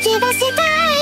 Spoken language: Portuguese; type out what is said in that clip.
que você tá?